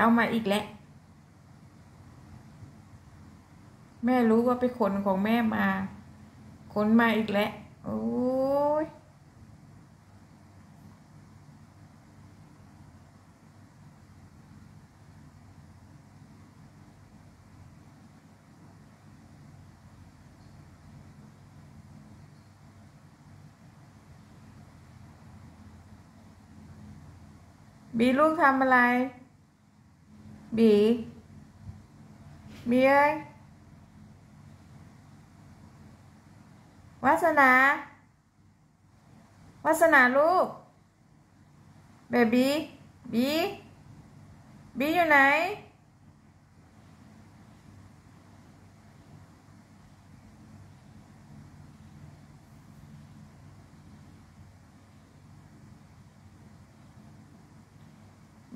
เอามาอีกแล้วแม่รู้ว่าไปขนของแม่มา ขนมาอีกแล้ว โอ้ย บีลูกทำอะไร บีบีเอ้ยวาสนาวาสนาลูกเบบีบีบีอยู่ไหน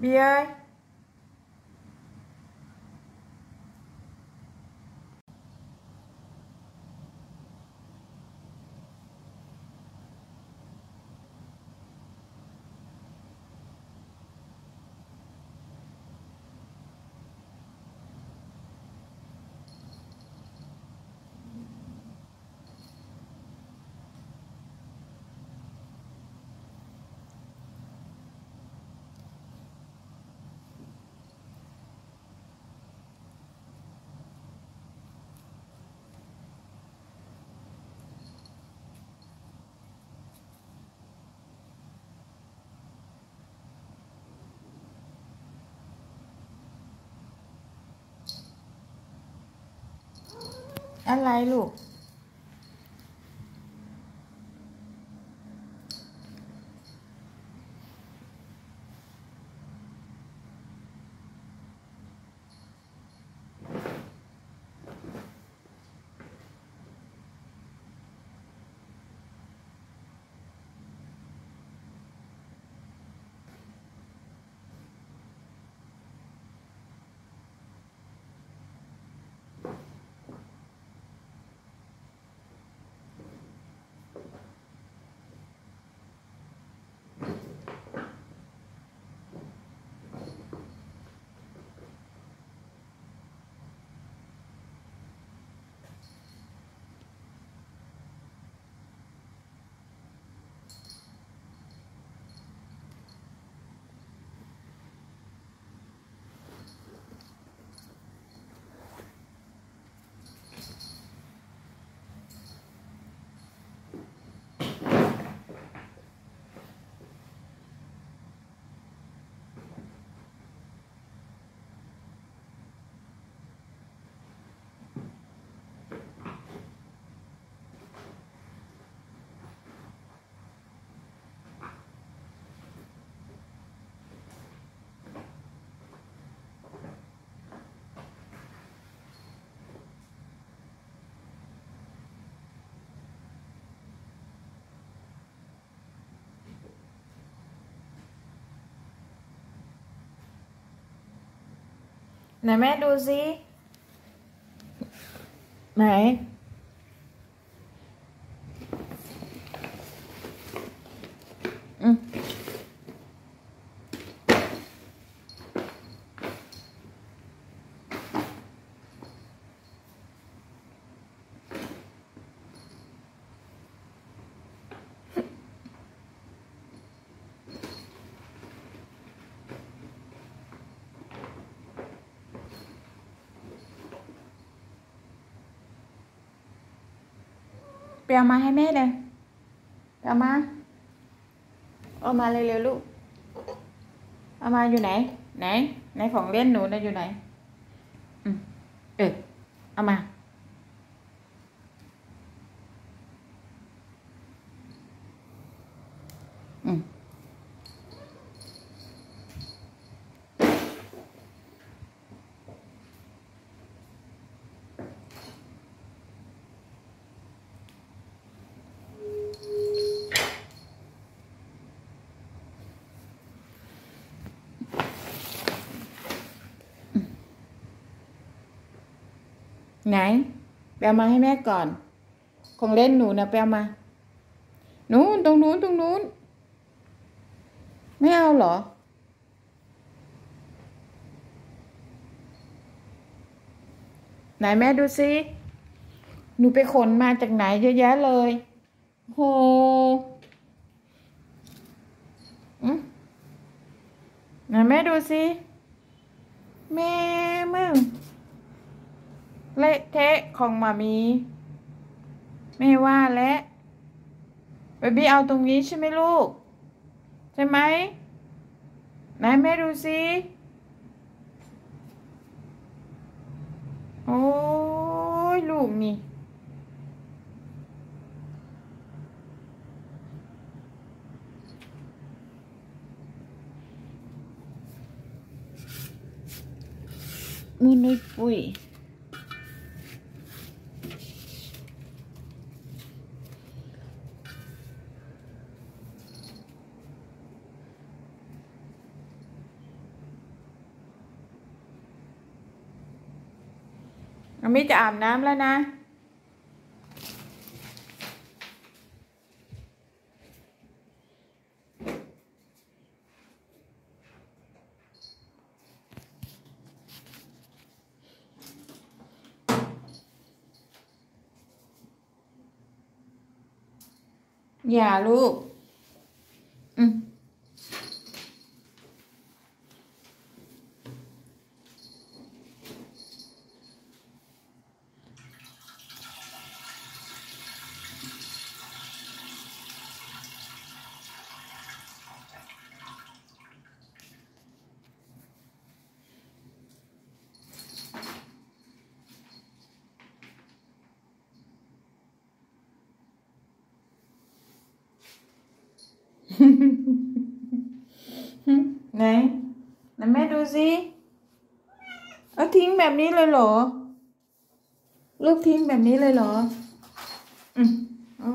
บีเอ้ย อะไรลูก ไหนแม่ ไปเอามาให้แม่เลยไปเอามา เอามาเร็วๆลูก เอามาอยู่ไหน ไหน ไหนของเล่นหนูนะอยู่ไหน อืมเออเอามา ไหน แปลมาให้แม่ก่อน ของเล่นหนูนะแปลมา นู้นตรงนู้นตรงนู้น ไม่เอาเหรอ ไหนแม่ดูซิหนูไปขนมาจากไหนเยอะแยะเลย โหอ๋อไหนแม่ดูสิ แม่มึง เละเทะของมามีไม่ว่าแล้วเบบี้เอาตรงนี้ใช่ไหมลูก ใช่ไหมไหนแม่ดูสิโอ้ยลูกนี่มือนุยปุย อามิจะอาบน้ำแล้วนะ อย่าลูก ไหนไหนแม่ดูสิเอาทิ้งแบบนี้เลยเหรอ ลูกทิ้งแบบนี้เลยเหรอ อืมโอ้